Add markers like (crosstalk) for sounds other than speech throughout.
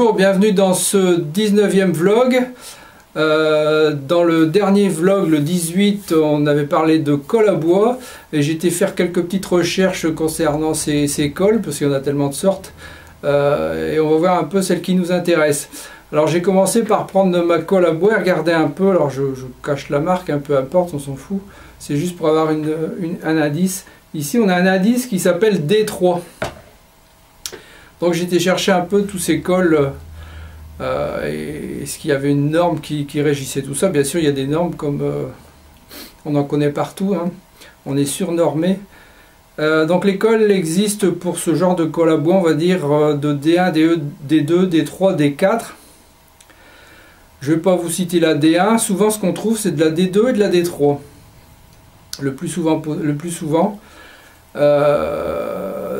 Bonjour, bienvenue dans ce 19e vlog. Euh, dans le dernier vlog, le 18, on avait parlé de colle à bois et été faire quelques petites recherches concernant ces, cols parce qu'il y en a tellement de sortes euh, et on va voir un peu celles qui nous intéressent. Alors j'ai commencé par prendre ma colle à bois et regarder un peu, alors je, cache la marque, un peu importe, on s'en fout, c'est juste pour avoir un indice. Ici on a un indice qui s'appelle D3. Donc été chercher un peu tous ces cols euh, et est-ce qu'il y avait une norme qui, régissait tout ça Bien sûr, il y a des normes comme euh, on en connaît partout. Hein. On est surnormé. Euh, donc l'école existe pour ce genre de colle à on va dire de D1, DE, D2, D3, D4. Je ne vais pas vous citer la D1. Souvent, ce qu'on trouve, c'est de la D2 et de la D3. Le plus souvent. Le plus souvent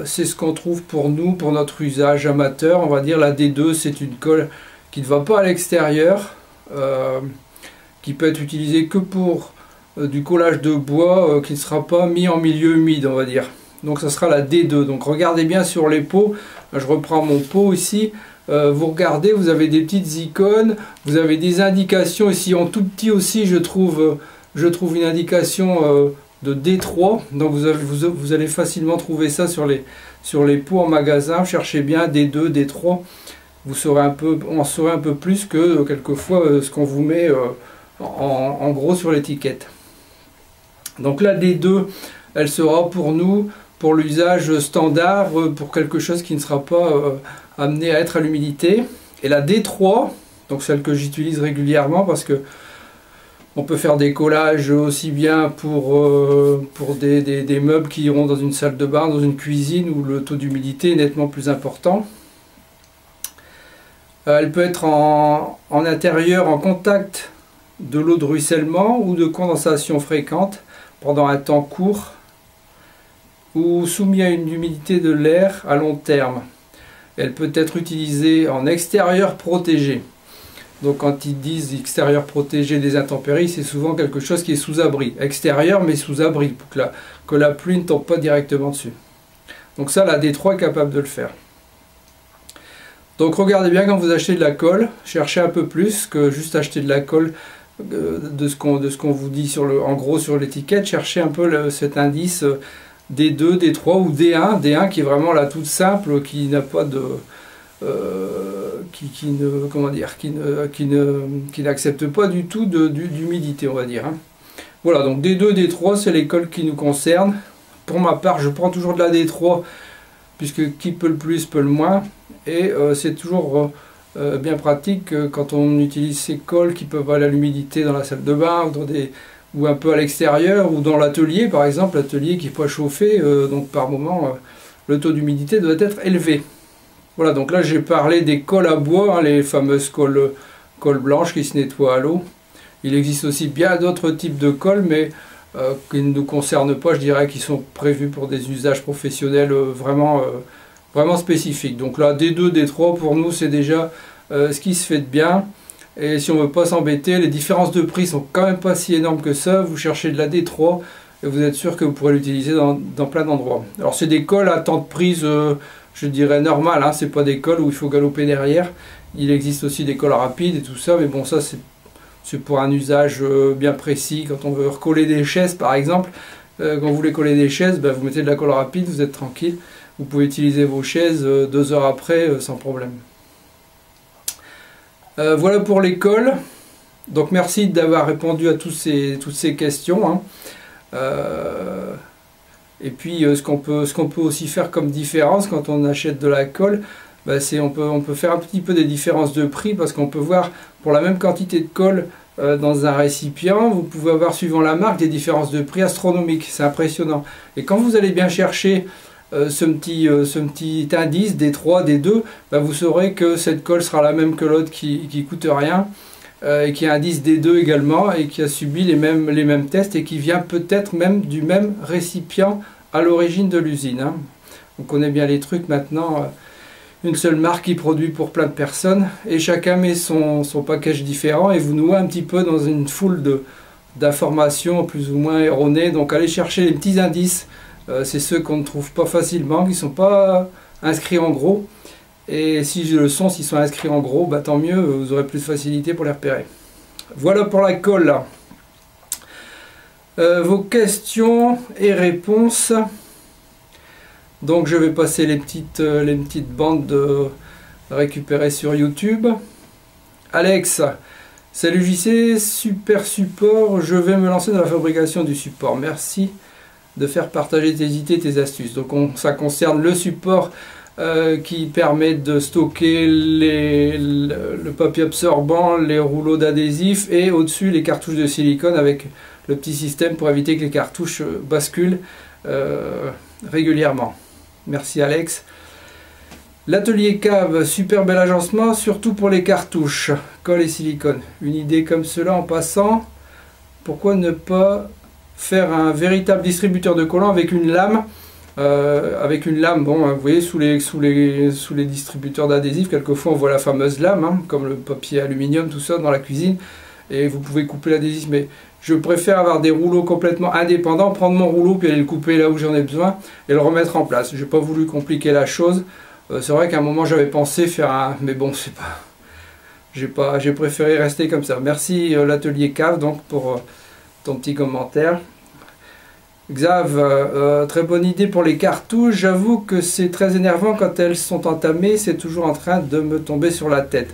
c'est ce qu'on trouve pour nous, pour notre usage amateur. On va dire la D2, c'est une colle qui ne va pas à l'extérieur, euh, qui peut être utilisée que pour euh, du collage de bois, euh, qui ne sera pas mis en milieu humide, on va dire. Donc ça sera la D2. Donc regardez bien sur les pots. Je reprends mon pot ici. vous regardez, vous avez des petites icônes, vous avez des indications ici en tout petit aussi. Je trouve une indication de D3. Donc vous, vous, allez facilement trouver ça sur les, sur les pots en magasin. Cherchez bien D2, D3. Vous saurez un peu, en saurez un peu plus que euh, quelquefois euh, ce qu'on vous met euh, en, gros sur l'étiquette. Donc la D2, elle sera pour nous, pour l'usage standard, pour quelque chose qui ne sera pas amené à être à l'humidité. Et la D3, donc celle que j'utilise régulièrement parce que on peut faire des collages aussi bien pour, euh, des, meubles qui iront dans une salle de bain, dans une cuisine où le taux d'humidité est nettement plus important. Euh, elle peut être en, intérieur en contact de l'eau de ruissellement ou de condensation fréquente pendant un temps court ou soumis à une humidité de l'air à long terme. Elle peut être utilisée en extérieur protégé. Donc quand ils disent extérieur protégé des intempéries, c'est souvent quelque chose qui est sous abri. Extérieur mais sous abri, pour que la, pluie ne tombe pas directement dessus. Donc ça, la D3 est capable de le faire. Donc regardez bien quand vous achetez de la colle, cherchez un peu plus que juste acheter de la colle euh, de ce qu'on vous dit sur le, en gros sur l'étiquette. Cherchez un peu cet indice D2, D3 ou D1. D1 qui est vraiment la toute simple, qui n'a pas de... Euh, qui, ne comment dire qui ne qui ne qui n'accepte pas du tout d'humidité on va dire hein. voilà donc D2 D3 c'est l'école qui nous concerne. Pour ma part je prends toujours de la D3 puisque qui peut le plus peut le moins. Et euh, c'est toujours euh, bien pratique quand on utilise ces cols qui peuvent aller à l'humidité dans la salle de bain ou un peu à l'extérieur ou dans l'atelier par exemple l'atelier qui n'est pas chauffé donc par moment le taux d'humidité doit être élevé voilà, donc là j'ai parlé des cols à bois, hein, les fameuses cols, blanches qui se nettoient à l'eau. Il existe aussi bien d'autres types de cols, mais euh, qui ne nous concernent pas, je dirais, qui sont prévus pour des usages professionnels euh, vraiment, euh, vraiment spécifiques. Donc là, D2, D3, pour nous, c'est déjà ce qui se fait de bien. Et si on ne veut pas s'embêter, les différences de prix sont quand même pas si énormes que ça. Vous cherchez de la D3 et vous êtes sûr que vous pourrez l'utiliser dans, dans, plein d'endroits. Alors c'est des cols à temps de prise je dirais normal, hein, c'est pas des cols où il faut galoper derrière. Il existe aussi des cols rapides et tout ça, mais bon, ça c'est pour un usage euh, bien précis. Quand on veut recoller des chaises par exemple, euh, quand vous voulez coller des chaises, ben, vous mettez de la colle rapide, vous êtes tranquille. Vous pouvez utiliser vos chaises euh, deux heures après sans problème. voilà pour les cols. Donc merci d'avoir répondu à toutes ces questions. Hein. Et puis euh, ce qu'on peut, aussi faire comme différence quand on achète de la colle, bah, c'est on peut, faire un petit peu des différences de prix parce qu'on peut voir pour la même quantité de colle euh, dans un récipient, vous pouvez avoir suivant la marque des différences de prix astronomiques. C'est impressionnant. Et quand vous allez bien chercher euh, ce, petit, ce petit indice des 3, des 2, bah, vous saurez que cette colle sera la même que l'autre qui, qui coûte rien. Et qui un indice des 2 également et qui a subi les mêmes, tests et qui vient peut-être même du même récipient à l'origine de l'usine. Hein. On connaît bien les trucs maintenant. Euh, une seule marque qui produit pour plein de personnes et chacun met son, son package différent et vous nouez un petit peu dans une foule d'informations plus ou moins erronées. Donc allez chercher les petits indices. Euh, c'est ceux qu'on ne trouve pas facilement, qui ne sont pas inscrits en gros. Et si le son, s'ils sont inscrits en gros, bah, tant mieux, vous aurez plus de facilité pour les repérer. Voilà pour la colle. Euh, vos questions et réponses. Donc je vais passer les petites, euh, les petites bandes de récupérer sur YouTube. Alex, salut JC, super support, je vais me lancer dans la fabrication du support. Merci de faire partager tes idées, tes astuces. Donc ça concerne le support euh, qui permet de stocker le, papier absorbant, les rouleaux d'adhésif et au-dessus les cartouches de silicone avec le petit système pour éviter que les cartouches basculent euh, régulièrement. Merci Alex. L'atelier cave, super bel agencement, surtout pour les cartouches, colle et silicone. Une idée comme cela en passant, pourquoi ne pas faire un véritable distributeur de collants avec une lame euh, avec une lame, bon, vous voyez, sous les, distributeurs d'adhésifs, quelquefois on voit la fameuse lame, hein, comme le papier aluminium, tout ça, dans la cuisine, et vous pouvez couper l'adhésif, mais je préfère avoir des rouleaux complètement indépendants, prendre mon rouleau, puis aller le couper là où j'en ai besoin, et le remettre en place. Je n'ai pas voulu compliquer la chose, euh, c'est vrai qu'à un moment j'avais pensé faire un... mais bon, c'est pas... J'ai pas, j'ai préféré rester comme ça. Merci euh, l'atelier cave donc pour ton petit commentaire. Xav, euh, très bonne idée pour les cartouches. J'avoue que c'est très énervant quand elles sont entamées, c'est toujours en train de me tomber sur la tête.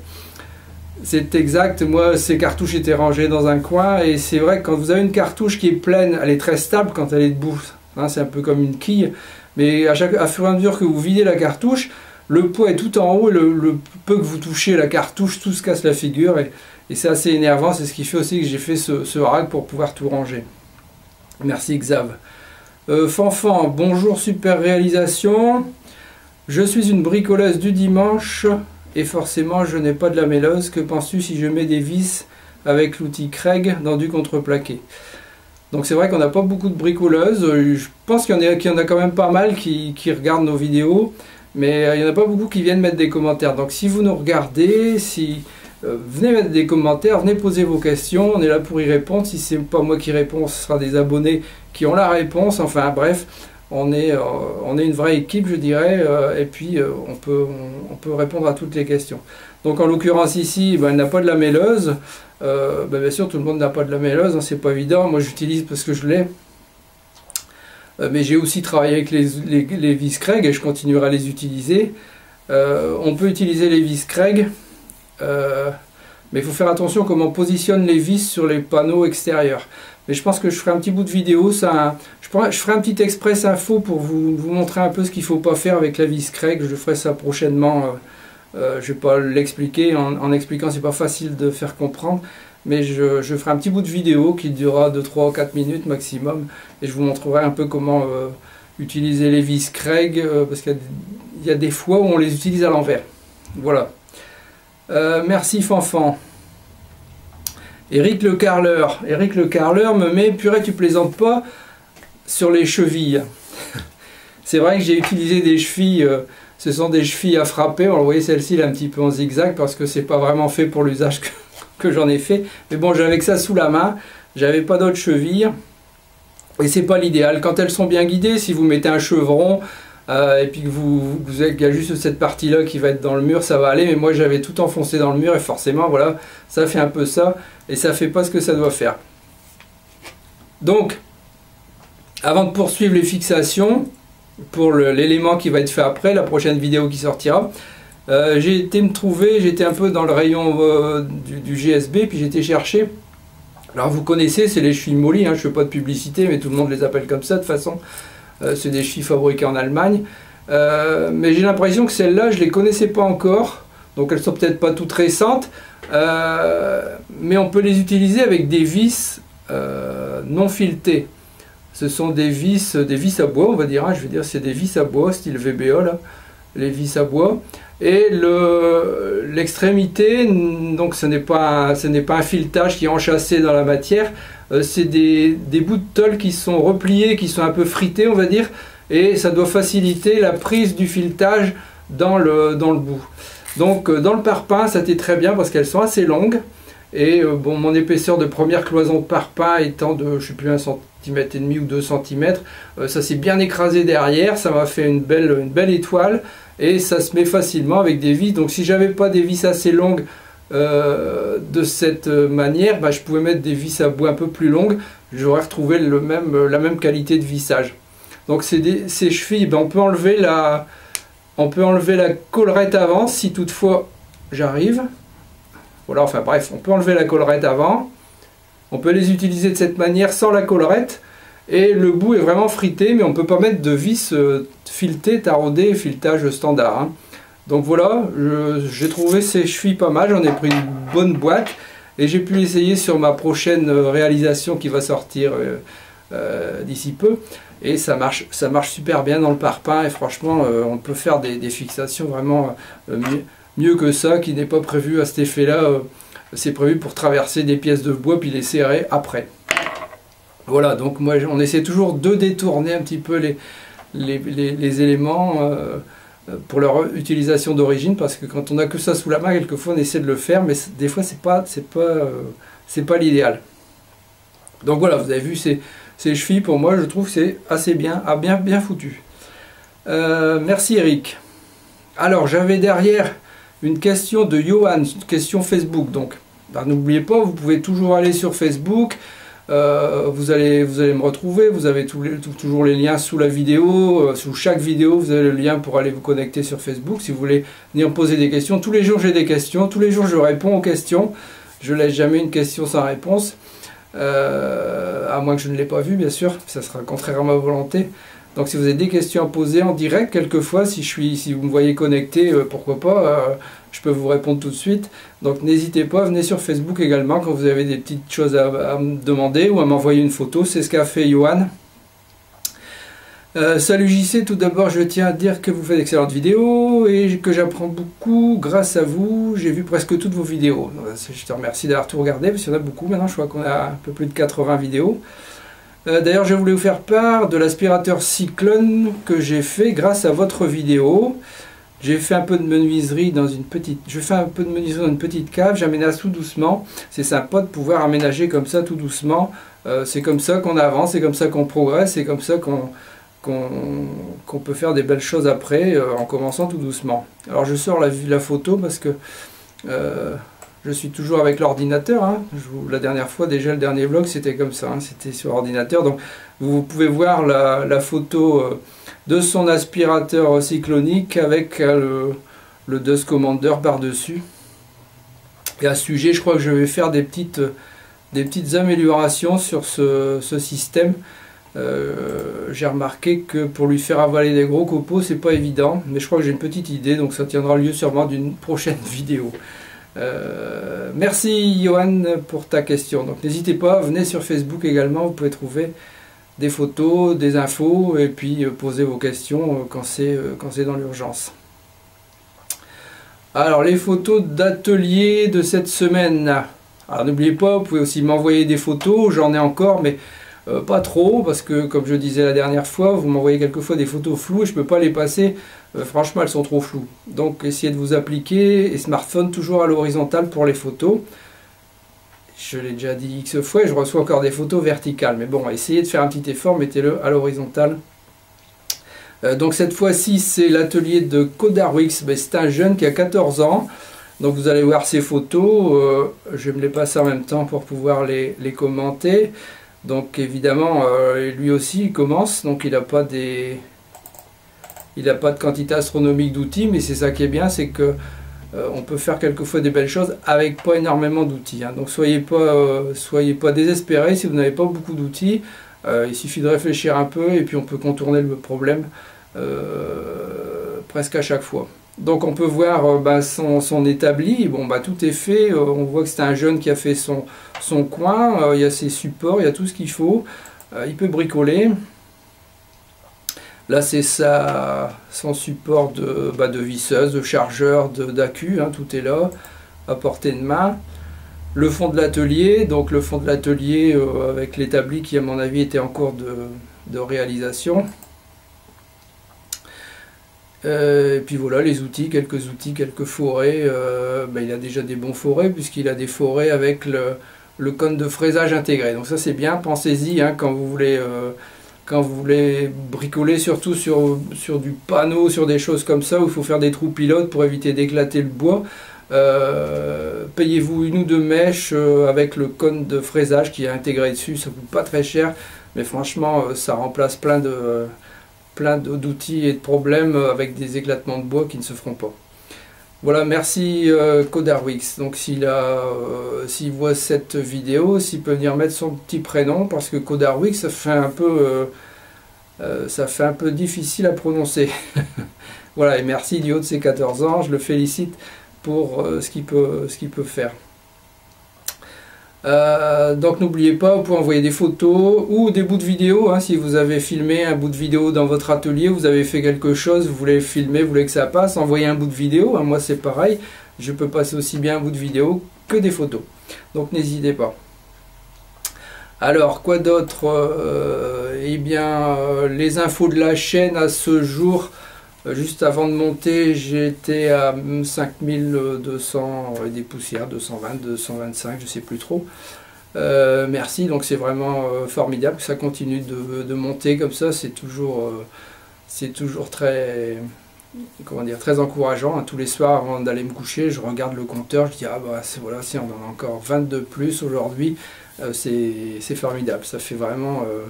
C'est exact, moi ces cartouches étaient rangées dans un coin et c'est vrai que quand vous avez une cartouche qui est pleine, elle est très stable quand elle est debout. Hein, c'est un peu comme une quille, mais à, chaque, à fur et à mesure que vous videz la cartouche, le poids est tout en haut et le, peu que vous touchez la cartouche, tout se casse la figure et, c'est assez énervant. C'est ce qui fait aussi que j'ai fait ce, ce rag pour pouvoir tout ranger. Merci Xav. Euh, Fanfan, bonjour, super réalisation. Je suis une bricoleuse du dimanche et forcément je n'ai pas de la mêleuse. Que penses-tu si je mets des vis avec l'outil Craig dans du contreplaqué? Donc c'est vrai qu'on n'a pas beaucoup de bricoleuses. Je pense qu'il y, en a quand même pas mal qui, regardent nos vidéos. Mais il n'y en a pas beaucoup qui viennent mettre des commentaires. Donc si vous nous regardez, si euh, venez mettre des commentaires, venez poser vos questions, on est là pour y répondre. Si c'est pas moi qui réponds, ce sera des abonnés qui ont la réponse. Enfin bref, on est, euh, on est une vraie équipe, je dirais, euh, et puis on, peut, on, peut répondre à toutes les questions. Donc en l'occurrence ici, ben, elle n'a pas de la mêleuse. Ben, bien sûr, tout le monde n'a pas de la mêleuse, hein, c'est pas évident. Moi j'utilise parce que je l'ai. mais j'ai aussi travaillé avec les, les, vis Craig et je continuerai à les utiliser. on peut utiliser les vis Craig, mais il faut faire attention comment on positionne les vis sur les panneaux extérieurs. Mais je pense que je ferai un petit bout de vidéo, ça, je, ferai un petit express info pour vous, montrer un peu ce qu'il ne faut pas faire avec la vis Craig. Je ferai ça prochainement. Euh, euh, je ne vais pas l'expliquer. En, en, expliquant, c'est pas facile de faire comprendre. Mais je, ferai un petit bout de vidéo qui durera de 3 ou 4 minutes maximum. Et je vous montrerai un peu comment euh, utiliser les vis Craig. parce qu'il y, a des fois où on les utilise à l'envers. Voilà. Merci Fanfan. Eric le carleur. Eric le carleur me met purée tu plaisantes pas sur les chevilles. (laughs) C'est vrai que j'ai utilisé des chevilles, euh, ce sont des chevilles à frapper. vous voyez celle-ci elle est un petit peu en zigzag parce que c'est pas vraiment fait pour l'usage (laughs) que, j'en ai fait. Mais bon j'avais que ça sous la main, j'avais pas d'autres chevilles. Et c'est pas l'idéal. Quand elles sont bien guidées, si vous mettez un chevron, euh, et puis que vous, vous avez, y a juste cette partie là qui va être dans le mur, ça va aller, mais moi j'avais tout enfoncé dans le mur et forcément voilà, ça fait un peu ça et ça fait pas ce que ça doit faire. Donc, avant de poursuivre les fixations, pour l'élément qui va être fait après, la prochaine vidéo qui sortira, euh, j'ai été me trouver, j'étais un peu dans le rayon euh, du, GSB, puis été chercher. Alors vous connaissez, c'est les chevilles molly, hein, je ne fais pas de publicité, mais tout le monde les appelle comme ça de toute façon. Euh, c'est des chevilles fabriquées en Allemagne. Euh, mais j'ai l'impression que celles-là, je ne les connaissais pas encore. Donc elles sont peut-être pas toutes récentes. Euh, mais on peut les utiliser avec des vis non filetées. Ce sont des vis, des vis à bois, on va dire. Hein. je veux dire, c'est des vis à bois, style là, les vis à bois. Et l'extrémité, donc ce n'est pas, pas un filetage qui est enchâssé dans la matière, c'est des, bouts de tôle qui sont repliés, qui sont un peu frités, on va dire, et ça doit faciliter la prise du filetage dans le, bout. Donc euh, dans le parpaing, ça était très bien parce qu'elles sont assez longues. Et euh, bon, mon épaisseur de première cloison de parpaing étant de, je sais plus, un centimètre et demi ou 2 cm, ça s'est bien écrasé derrière, ça m'a fait une belle, une belle étoile. et ça se met facilement avec des vis. Donc si j'avais pas des vis assez longues euh, de cette manière, bah, je pouvais mettre des vis à bout un peu plus longues, j'aurais retrouvé le même, la même qualité de vissage. Donc ces, ces chevilles, ben, on peut enlever la, on peut enlever la collerette avant si toutefois j'arrive. Voilà, enfin bref, on peut enlever la collerette avant. On peut les utiliser de cette manière sans la collerette. Et le bout est vraiment frité, mais on ne peut pas mettre de vis euh, filetées, taraudées, filetage standard. Hein. Donc voilà, j'ai trouvé ces chevilles pas mal, j'en ai pris une bonne boîte. Et j'ai pu l'essayer sur ma prochaine euh, réalisation qui va sortir euh, d'ici peu. Et ça marche, super bien dans le parpaing. Et franchement, on peut faire des, fixations vraiment mieux, que ça, qui n'est pas prévu à cet effet-là c'est prévu pour traverser des pièces de bois puis les serrer après. Voilà, donc moi on essaie toujours de détourner un petit peu les, éléments euh, pour leur utilisation d'origine parce que quand on a que ça sous la main, quelquefois on essaie de le faire, mais des fois c'est pas c'est pas euh, c'est pas l'idéal. Donc voilà, vous avez vu ces, ces chevilles pour moi, je trouve c'est assez bien, ah, bien bien foutu. Euh, merci Eric. Alors j'avais derrière une question de Johan, une question Facebook. Donc, bah, n'oubliez pas, vous pouvez toujours aller sur Facebook. Euh, vous, allez, vous allez me retrouver, vous avez toujours les liens sous la vidéo, euh, sous chaque vidéo vous avez le lien pour aller vous connecter sur Facebook si vous voulez venir poser des questions. Tous les jours j'ai des questions, tous les jours je réponds aux questions, je laisse jamais une question sans réponse, euh, à moins que je ne l'ai pas vu bien sûr, ça sera contraire à ma volonté. Donc si vous avez des questions à poser en direct, quelquefois, si, je suis, si vous me voyez connecté, euh, pourquoi pas, euh, je peux vous répondre tout de suite. Donc n'hésitez pas, venez sur Facebook également quand vous avez des petites choses à, me demander ou à m'envoyer une photo. C'est ce qu'a fait Johan. Euh, salut JC, tout d'abord je tiens à dire que vous faites d'excellentes vidéos et que j'apprends beaucoup grâce à vous. J'ai vu presque toutes vos vidéos. Je te remercie d'avoir tout regardé parce qu'il y en a beaucoup maintenant. Je crois qu'on a un peu plus de 80 vidéos. Euh, d'ailleurs, je voulais vous faire part de l'aspirateur Cyclone que j'ai fait grâce à votre vidéo. J'ai fait un peu de menuiserie dans une petite, je fais un peu de menuiserie dans une petite cave. J'aménage tout doucement. C'est sympa de pouvoir aménager comme ça tout doucement. Euh, c'est comme ça qu'on avance, c'est comme ça qu'on progresse, c'est comme ça qu'on peut faire des belles choses après euh, en commençant tout doucement. Alors je sors la, la photo parce que je suis toujours avec l'ordinateur. Hein. La dernière fois, déjà le dernier vlog, c'était comme ça, hein. c'était sur ordinateur. Donc vous pouvez voir la, photo euh, de son aspirateur cyclonique avec euh, le, Dust Commander par-dessus. Et à ce sujet, je crois que je vais faire des petites, améliorations sur ce, système. Euh, j'ai remarqué que pour lui faire avaler des gros copeaux, c'est pas évident, mais je crois que j'ai une petite idée, donc ça tiendra lieu sûrement d'une prochaine (laughs) vidéo. Euh, merci Johan pour ta question. Donc n'hésitez pas, venez sur Facebook également, vous pouvez trouver des photos, des infos et puis euh, poser vos questions euh, quand c'est dans l'urgence. Alors les photos d'atelier de cette semaine. Alors n'oubliez pas, vous pouvez aussi m'envoyer des photos, j'en ai encore mais pas trop parce que comme je disais la dernière fois, vous m'envoyez quelquefois des photos floues et je ne peux pas les passer euh, franchement, elles sont trop floues. Donc, essayez de vous appliquer et smartphone toujours à l'horizontale pour les photos. Je l'ai déjà dit X fois je reçois encore des photos verticales. Mais bon, essayez de faire un petit effort, mettez-le à l'horizontale. Euh, donc cette fois-ci, c'est l'atelier de Codarwix. Ben, c'est un jeune qui a 14 ans. Donc vous allez voir ses photos. Euh, je vais me les passer en même temps pour pouvoir les, commenter. Donc évidemment, lui aussi, il commence. Donc il n'a pas des il n'a pas de quantité astronomique d'outils, mais c'est ça qui est bien, c'est que euh, on peut faire quelquefois des belles choses avec pas énormément d'outils. Hein. Donc soyez pas, euh, soyez pas désespérés si vous n'avez pas beaucoup d'outils. Euh, il suffit de réfléchir un peu et puis on peut contourner le problème presque à chaque fois. Donc on peut voir bah, son, établi, bon bah tout est fait, on voit que c'est un jeune qui a fait son, coin, il y a ses supports, il y a tout ce qu'il faut, il peut bricoler. Là, c'est son support de, bah, de visseuse, de chargeur, d'accu, hein, tout est là, à portée de main. Le fond de l'atelier, donc le fond de l'atelier euh, avec l'établi qui, à mon avis, était en cours de, réalisation. Euh, et puis voilà, les outils, quelques outils, quelques forêts. Euh, bah, il a déjà des bons forêts, puisqu'il a des forêts avec le, cône de fraisage intégré. Donc ça, c'est bien, pensez-y hein, quand vous voulez quand vous voulez bricoler, surtout sur, du panneau, sur des choses comme ça, où il faut faire des trous pilotes pour éviter d'éclater le bois. Euh, payez-vous une ou deux mèches euh, avec le cône de fraisage qui est intégré dessus, ça coûte pas très cher, mais franchement ça remplace plein de plein d'outils et de problèmes avec des éclatements de bois qui ne se feront pas. Voilà, merci euh. Donc s'il euh, voit cette vidéo, s'il peut venir mettre son petit prénom, parce que Codarwix, ça fait un peu, euh, ça fait un peu difficile à prononcer. (laughs) voilà, et merci du haut de ses 14 ans, je le félicite pour ce qu'il peut, ce qu'il peut faire. Euh, donc n'oubliez pas, vous pouvez envoyer des photos ou des bouts de vidéo. Hein, si vous avez filmé un bout de vidéo dans votre atelier, vous avez fait quelque chose, vous voulez filmer, vous voulez que ça passe, envoyez un bout de vidéo. Hein, moi c'est pareil, je peux passer aussi bien un bout de vidéo que des photos. Donc n'hésitez pas. Alors quoi d'autre? Euh, Eh bien euh, les infos de la chaîne à ce jour. Juste avant de monter, j'étais à 5200 et des poussières, 220, 225, je sais plus trop. Euh, merci, donc c'est vraiment euh, formidable que ça continue de, monter comme ça, c'est toujours, euh, très, comment dire, encourageant. Hein. Tous les soirs avant d'aller me coucher, je regarde le compteur, je dis ah bah voilà, si on en a encore 22 plus aujourd'hui, c'est formidable, ça fait vraiment euh,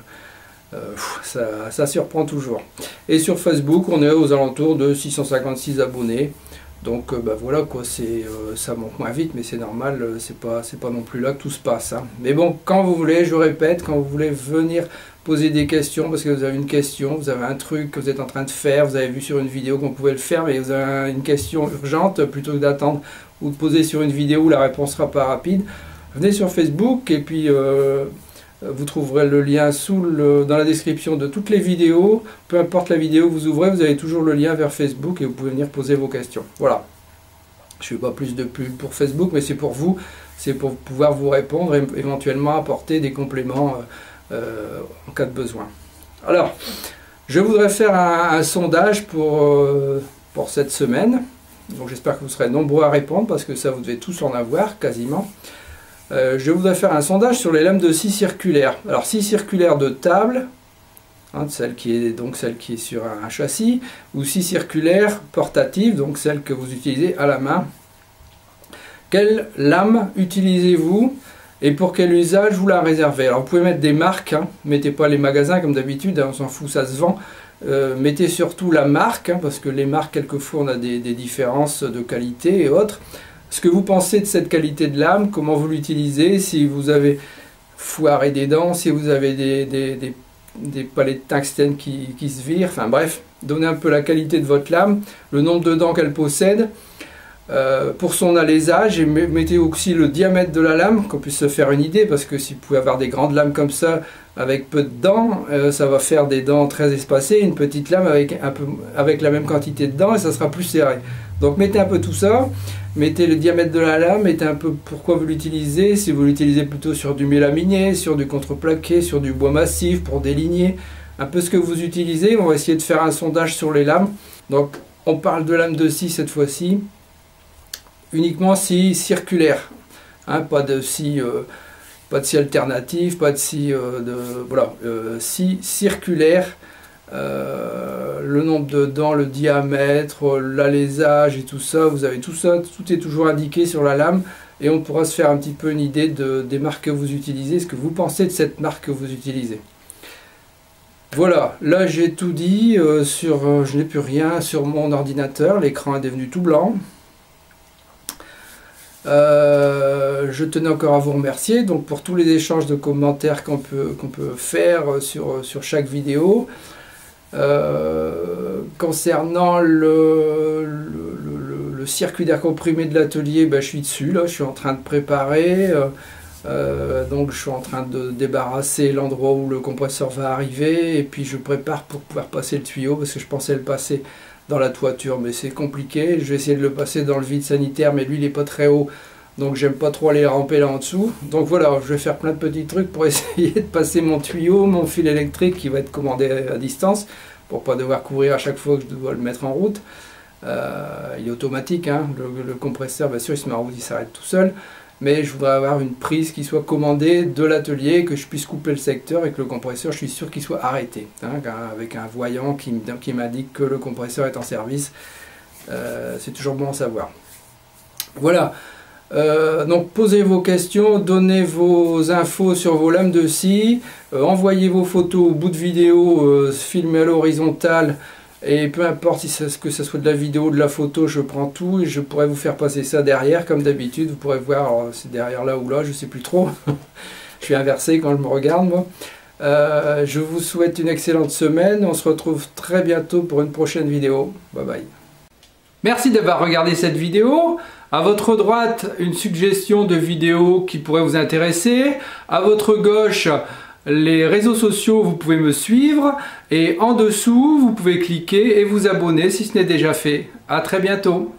ça, surprend toujours. Et sur Facebook, on est aux alentours de 656 abonnés. Donc euh, bah voilà quoi, euh, ça monte moins vite, mais c'est normal, c'est pas c'est pas non plus là que tout se passe. Hein. Mais bon, quand vous voulez, je répète, quand vous voulez venir poser des questions parce que vous avez une question, vous avez un truc que vous êtes en train de faire, vous avez vu sur une vidéo qu'on pouvait le faire, mais vous avez une question urgente, plutôt que d'attendre ou de poser sur une vidéo où la réponse sera pas rapide, venez sur Facebook et puis euh, vous trouverez le lien sous dans la description de toutes les vidéos. Peu importe la vidéo que vous ouvrez, vous avez toujours le lien vers Facebook et vous pouvez venir poser vos questions. Voilà. Je ne fais pas plus de pub pour Facebook, mais c'est pour vous. C'est pour pouvoir vous répondre et éventuellement apporter des compléments euh, euh, en cas de besoin. Alors, je voudrais faire un, sondage pour, pour cette semaine. Donc j'espère que vous serez nombreux à répondre parce que ça vous devez tous en avoir quasiment. Euh, je voudrais faire un sondage sur les lames de scie circulaires. Alors scie circulaire de table, hein, celle qui est donc celle qui est sur un châssis, ou scie circulaire portative, donc celle que vous utilisez à la main. Quelle lame utilisez-vous et pour quel usage vous la réservez? Alors vous pouvez mettre des marques, hein. mettez pas les magasins comme d'habitude, hein, on s'en fout, ça se vend. Euh, mettez surtout la marque, parce que les marques, quelquefois, on a des différences de qualité et autres ce que vous pensez de cette qualité de lame, comment vous l'utilisez, si vous avez foiré des dents, si vous avez des, des, des, palets de tungstène qui, qui, se virent, enfin bref, donnez un peu la qualité de votre lame, le nombre de dents qu'elle possède, euh, pour son alésage, et mettez aussi le diamètre de la lame, qu'on puisse se faire une idée, parce que si vous pouvez avoir des grandes lames comme ça, avec peu de dents, euh, ça va faire des dents très espacées, une petite lame avec, un peu, avec la même quantité de dents, et ça sera plus serré. Donc mettez un peu tout ça, mettez le diamètre de la lame, mettez un peu pourquoi vous l'utilisez, si vous l'utilisez plutôt sur du mélaminé, sur du contreplaqué, sur du bois massif pour déligner, un peu ce que vous utilisez. On va essayer de faire un sondage sur les lames. Donc on parle de lame de scie cette fois-ci, uniquement scie circulaire, hein, pas de scie... Euh, pas de scie alternative, pas de scie euh, de voilà, euh, scie circulaire euh, le nombre de dents, le diamètre, l'alésage et tout ça, vous avez tout ça, tout est toujours indiqué sur la lame et on pourra se faire un petit peu une idée de, des marques que vous utilisez, ce que vous pensez de cette marque que vous utilisez. Voilà, là j'ai tout dit, euh, sur, je n'ai plus rien sur mon ordinateur, l'écran est devenu tout blanc. Je tenais encore à vous remercier donc pour tous les échanges de commentaires qu'on peut, peut faire sur, sur chaque vidéo. Euh, concernant le, le, circuit d'air comprimé de l'atelier, ben, je suis dessus, là, je suis en train de préparer. Euh, euh, donc je suis en train de débarrasser l'endroit où le compresseur va arriver et puis je prépare pour pouvoir passer le tuyau parce que je pensais le passer dans la toiture mais c'est compliqué. Je vais essayer de le passer dans le vide sanitaire mais lui il n'est pas très haut donc j'aime pas trop aller ramper là en dessous. Donc voilà, je vais faire plein de petits trucs pour (laughs) essayer de passer mon tuyau, mon fil électrique qui va être commandé à distance, pour pas devoir courir à chaque fois que je dois le mettre en route. Euh, il est automatique, hein. le, compresseur, bien sûr, il se met en route, il s'arrête tout seul. Mais je voudrais avoir une prise qui soit commandée de l'atelier, que je puisse couper le secteur et que le compresseur, je suis sûr qu'il soit arrêté, hein, avec un voyant qui, m'indique que le compresseur est en service. Euh, c'est toujours bon à savoir. Voilà. Euh, donc posez vos questions, donnez vos infos sur vos lames de scie, euh, envoyez vos photos au bout de vidéo, filmez à l'horizontale et peu importe si ce que ce soit de la vidéo, de la photo, je prends tout et je pourrais vous faire passer ça derrière comme d'habitude. Vous pourrez voir, c'est derrière là ou là, je sais plus trop. (laughs) je suis inversé quand je me regarde moi. je vous souhaite une excellente semaine. On se retrouve très bientôt pour une prochaine vidéo. Bye bye. Merci d'avoir regardé cette vidéo. À votre droite, une suggestion de vidéo qui pourrait vous intéresser. À votre gauche, les réseaux sociaux, vous pouvez me suivre. Et en dessous, vous pouvez cliquer et vous abonner si ce n'est déjà fait. A très bientôt